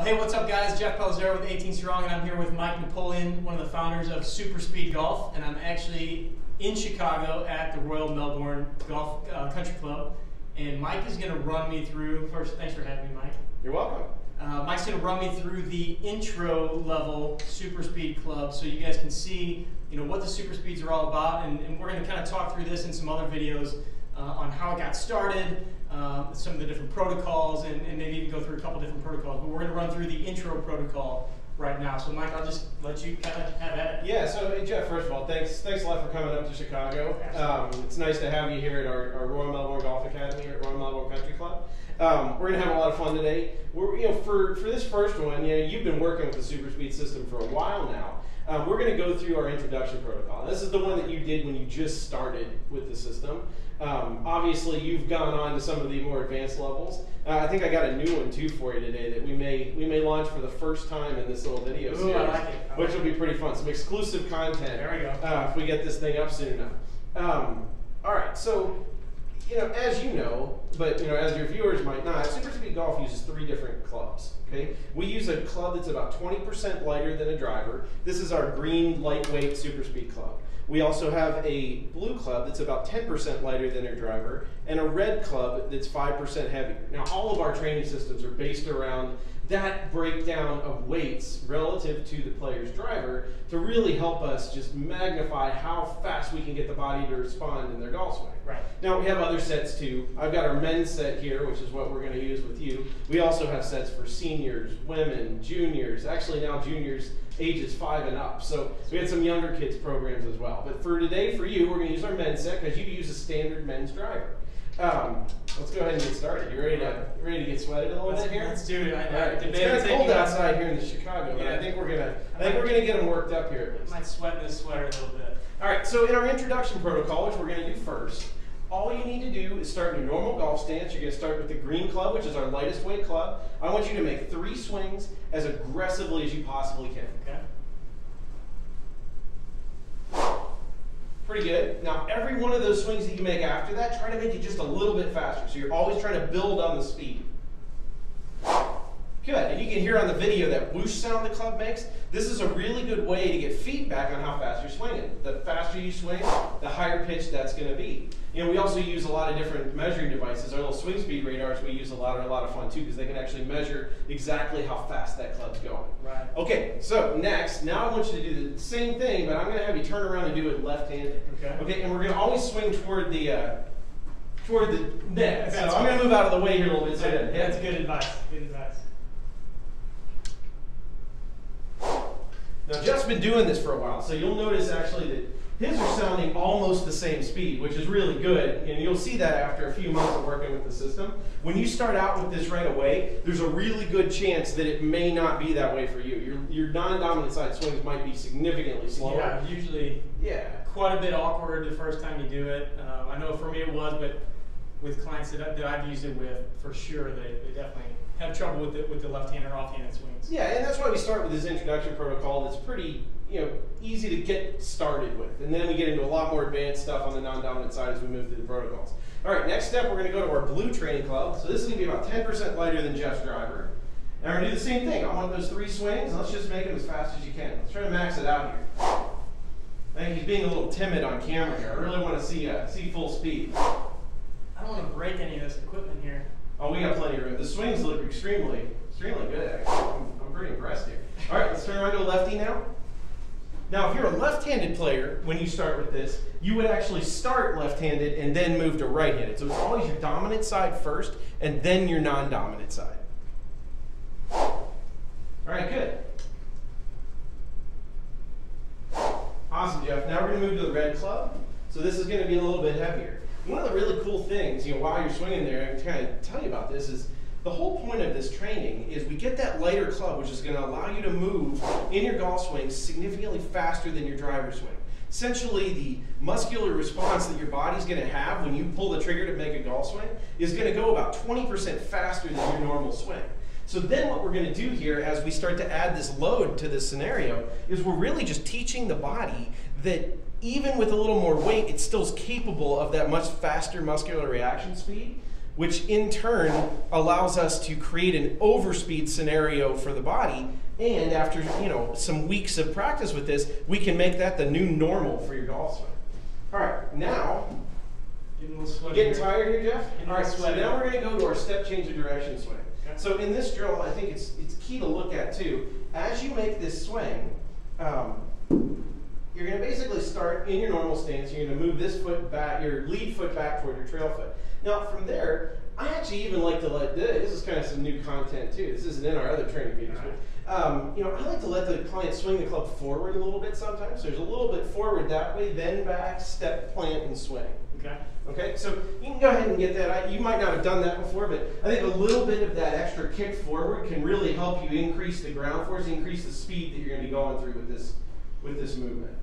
Uh, hey, what's up, guys? Jeff Pelizzaro with 18 Strong, and I'm here with Mike Napoleon, one of the founders of Super Speed Golf, and I'm actually in Chicago at the Royal Melbourne Golf uh, Country Club. And Mike is going to run me through. First, thanks for having me, Mike. You're welcome. Uh, Mike's going to run me through the intro level Super Speed Club, so you guys can see, you know, what the Super Speeds are all about, and, and we're going to kind of talk through this in some other videos uh, on how it got started, uh, some of the different protocols, and, and, maybe even go through a couple different protocols. But we're going to run through the intro protocol right now. So, Mike, I'll just let you kind of have at it. Yeah. So, hey, Jeff, first of all, thanks thanks a lot for coming up to Chicago. Um, it's nice to have you here at our, our, Royal Melbourne Golf Academy here at Royal Melbourne Country Club. Um, we're gonna have a lot of fun today. We're, you know, for for this first one, you know, you've been working with the Super Speed system for a while now. Um, we're going to go through our introduction protocol. This is the one that you did when you just started with the system. Um, obviously, you've gone on to some of the more advanced levels. Uh, I think I got a new one too for you today that we may we may launch for the first time in this little video Ooh, series, like which will be pretty fun. Some exclusive content. There we go. Uh, if we get this thing up soon enough. Um, all right, so you know, as you know, but you know, as your viewers might not, Super Speed Golf uses three different clubs. Okay, we use a club that's about 20% lighter than a driver. This is our green lightweight Super Speed club. We also have a blue club that's about 10% lighter than a driver, and a red club that's 5% heavier. Now, all of our training systems are based around that breakdown of weights relative to the player's driver to really help us just magnify how fast we can get the body to respond in their golf swing. Right. Now we have other sets too. I've got our men's set here, which is what we're going to use with you. We also have sets for seniors, women, juniors, actually now juniors ages five and up. So we had some younger kids programs as well. But for today, for you, we're going to use our men's set because you use a standard men's driver. Um, let's go ahead and get started. You ready to ready to get sweated a little let's, bit here? Let's do it. I, All right. It's kind of cold outside here in the Chicago, yeah. but I think we're gonna I think we're gonna get them worked up here. at I might sweat in this sweater a little bit. All right. So in our introduction protocol, which we're gonna do first, all you need to do is start in your normal golf stance. You're going to start with the green club, which is our lightest weight club. I want you to make three swings as aggressively as you possibly can. Okay. Pretty good. Now, every one of those swings that you make after that, try to make it just a little bit faster. So you're always trying to build on the speed. Good. And you can hear on the video that whoosh sound the club makes. This is a really good way to get feedback on how fast you're swinging. The faster you swing, the higher pitch that's going to be. You know, we also use a lot of different measuring devices. Our little swing speed radars we use a lot are a lot of fun too because they can actually measure exactly how fast that club's going. Right. Okay, so next, now I want you to do the same thing, but I'm going to have you turn around and do it left-handed. Okay. Okay, and we're going to always swing toward the uh, toward the net. So I'm going to move out of the way here a little bit. So yeah, that's good advice. Good advice. Now Jeff's been doing this for a while, so you'll notice actually that his are sounding almost the same speed, which is really good, and you'll see that after a few months of working with the system. When you start out with this right away, there's a really good chance that it may not be that way for you. Your, your non-dominant side swings might be significantly slower. Yeah, usually yeah. quite a bit awkward the first time you do it. Um, I know for me it was, but with clients that, that I've used it with, for sure, they, they definitely have trouble with the, with the left-handed or off-handed swings. Yeah, and that's why we start with this introduction protocol that's pretty you know, easy to get started with. And then we get into a lot more advanced stuff on the non-dominant side as we move through the protocols. All right, next step, we're going to go to our blue training club. So this is going to be about 10% lighter than Jeff's driver. And we're going to do the same thing. I want those three swings. Let's just make them as fast as you can. Let's try to max it out here. I think he's being a little timid on camera here. I really want to see uh, see full speed. I don't want to break any of this equipment here. Oh, we got plenty of room. The swings look extremely, extremely good, actually. I'm, I'm pretty impressed here. All right, let's turn around to a lefty now. Now, if you're a left-handed player, when you start with this, you would actually start left-handed and then move to right-handed. So it's always your dominant side first, and then your non-dominant side. All right, good. Awesome, Jeff. Now we're to move to the red club. So this is going to be a little bit heavier. One of the really cool things, you know, while you're swinging there, and kind of tell you about this is the whole point of this training is we get that lighter club, which is going to allow you to move in your golf swing significantly faster than your driver swing. Essentially, the muscular response that your body's going to have when you pull the trigger to make a golf swing is going to go about 20% faster than your normal swing. So then what we're going to do here as we start to add this load to this scenario is we're really just teaching the body that even with a little more weight, it still is capable of that much faster muscular reaction speed which in turn allows us to create an overspeed scenario for the body. And after you know some weeks of practice with this, we can make that the new normal for your golf swing. All right, now Getting a little Getting tired here, Jeff? Getting All right, so now we're going to go to our step change of direction swing. Okay. So in this drill, I think it's it's key to look at too. As you make this swing, um, you're going to basically start in your normal stance. You're going to move this foot back, your lead foot back toward your trail foot. Now from there, I actually even like to let this. This is kind of some new content too. This isn't in our other training videos. But, um, you know, I like to let the client swing the club forward a little bit sometimes. So there's a little bit forward that way, then back, step, plant, and swing. Okay. Okay, so you can go ahead and get that. I, you might not have done that before, but I think a little bit of that extra kick forward can really help you increase the ground force, increase the speed that you're going to be going through with this with this movement.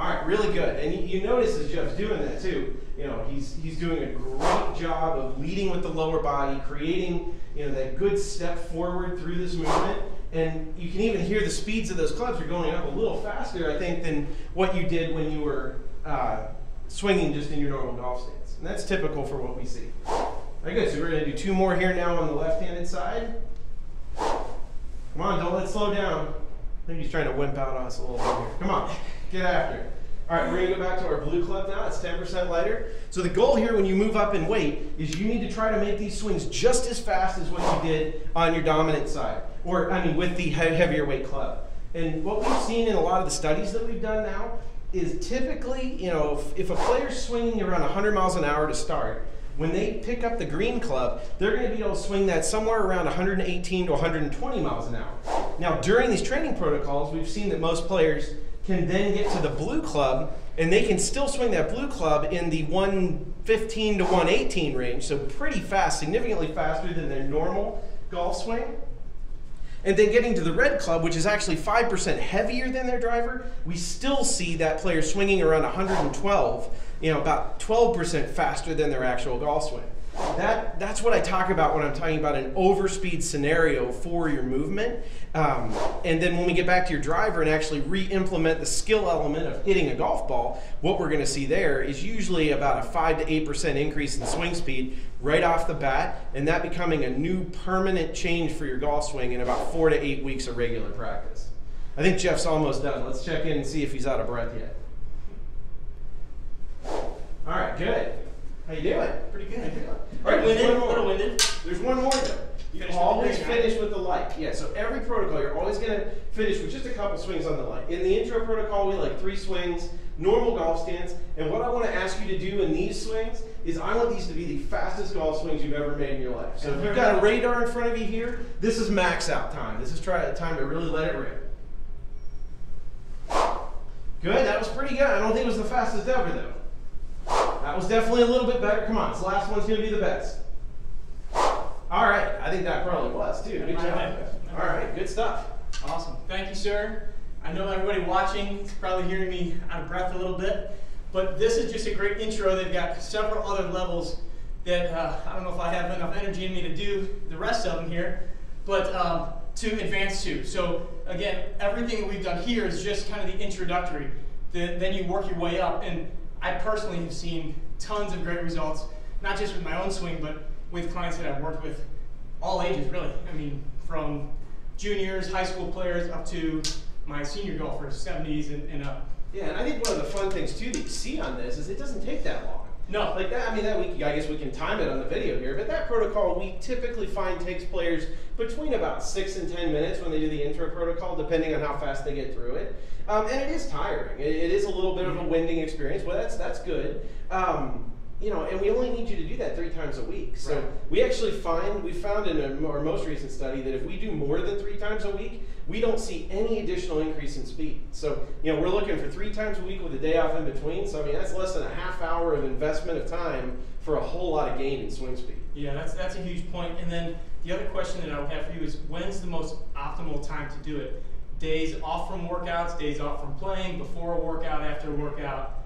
All right, really good. And you, you notice as Jeff's doing that too. You know, he's he's doing a great job of leading with the lower body, creating you know that good step forward through this movement. And you can even hear the speeds of those clubs are going up a little faster, I think, than what you did when you were uh, swinging just in your normal golf stance. And that's typical for what we see. Very good. So we're going to do two more here now on the left-handed side. Come on, don't let it slow down. I think he's trying to wimp out on us a little bit here. Come on, get after it. All right, we're gonna go back to our blue club now. It's 10% lighter. So the goal here when you move up in weight is you need to try to make these swings just as fast as what you did on your dominant side, or I mean with the heavier weight club. And what we've seen in a lot of the studies that we've done now is typically, you know, if, if a player's swinging around 100 miles an hour to start, when they pick up the green club, they're going to be able to swing that somewhere around 118 to 120 miles an hour. Now, during these training protocols, we've seen that most players can then get to the blue club and they can still swing that blue club in the 115 to 118 range, so pretty fast, significantly faster than their normal golf swing. And then getting to the red club, which is actually 5% heavier than their driver, we still see that player swinging around 112, you know, about 12% faster than their actual golf swing. That, that's what I talk about when I'm talking about an overspeed scenario for your movement. Um, and then when we get back to your driver and actually re-implement the skill element of hitting a golf ball, what we're going to see there is usually about a 5 to 8% increase in swing speed right off the bat, and that becoming a new permanent change for your golf swing in about 4 to 8 weeks of regular practice. I think Jeff's almost done. Let's check in and see if he's out of breath yet. All right, good. How you doing? Right, right, there's one more. There's one more though. You Finish always finish with the light. Yeah, so every protocol, you're always going to finish with just a couple swings on the light. In the intro protocol, we like three swings, normal golf stance. And what I want to ask you to do in these swings is I want these to be the fastest golf swings you've ever made in your life. So if you've got a radar in front of you here, this is max out time. This is try time to really let it rip. Good, that was pretty good. I don't think it was the fastest ever though. That was definitely a little bit better. Come on, this last one's gonna be the best. All right, I think that probably was too. Good job. All right, good stuff. Awesome. Thank you, sir. I know everybody watching is probably hearing me out of breath a little bit, but this is just a great intro. They've got several other levels that uh, I don't know if I have enough energy in me to do the rest of them here, but um, to advance to. So again, everything that we've done here is just kind of the introductory. The, then you work your way up, and I personally have seen tons of great results, not just with my own swing, but with clients that I've worked with all ages, really. I mean, from juniors, high school players, up to my senior golfers, 70s and, and up. Yeah, and I think one of the fun things too that you see on this is it doesn't take that long. No. Like that, I mean, that we, I guess we can time it on the video here, but that protocol we typically find takes players between about six and ten minutes when they do the intro protocol, depending on how fast they get through it. Um, and it is tiring. It, it is a little bit of a winding experience, Well, that's that's good. Um, you know, and we only need you to do that three times a week. So Right. we actually find we found in a, our most recent study that if we do more than three times a week, we don't see any additional increase in speed. So you know, we're looking for three times a week with a day off in between. So I mean, that's less than a half hour of investment of time for a whole lot of gain in swing speed. Yeah, that's, that's a huge point. And then the other question that I would have for you is when's the most optimal time to do it? Days off from workouts, days off from playing, before a workout, after a workout?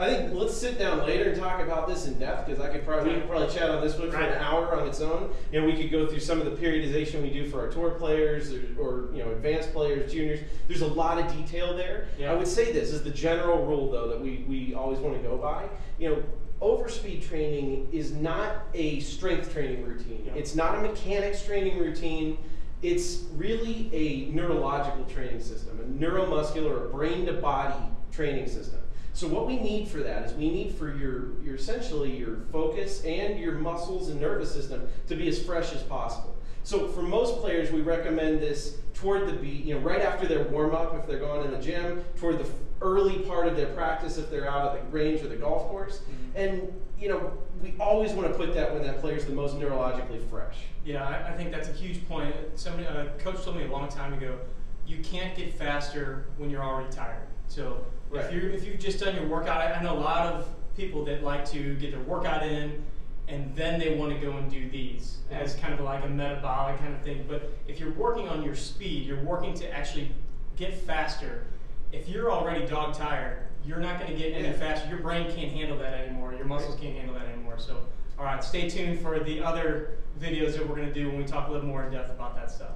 I think let's sit down later and talk about this in depth because I could probably we could probably chat on this one for Right. an hour on its own, and we could go through some of the periodization we do for our tour players or, or you know advanced players, juniors. There's a lot of detail there. Yeah. I would say this is the general rule though that we we always want to go by. You know, overspeed training is not a strength training routine. Yeah. It's not a mechanics training routine. It's really a neurological training system, a neuromuscular or brain to body training system. So what we need for that is we need for your, your essentially your focus and your muscles and nervous system to be as fresh as possible. So for most players, we recommend this toward the beat, you know, right after their warm up if they're going in the gym, toward the early part of their practice if they're out at the range or the golf course. Mhm. And you know, we always want to put that when that player's the most neurologically fresh. Yeah, I, I think that's a huge point. Somebody, a coach told me a long time ago, you can't get faster when you're already tired. So Right. if you if you've just done your workout, I, I know a lot of people that like to get their workout in, and then they want to go and do these as kind of like a metabolic kind of thing. But if you're working on your speed, you're working to actually get faster. If you're already dog tired, you're not going to get any Yeah. faster. Your brain can't handle that anymore. Your muscles can't handle that anymore. So, all right, stay tuned for the other videos that we're going to do when we talk a little more in depth about that stuff.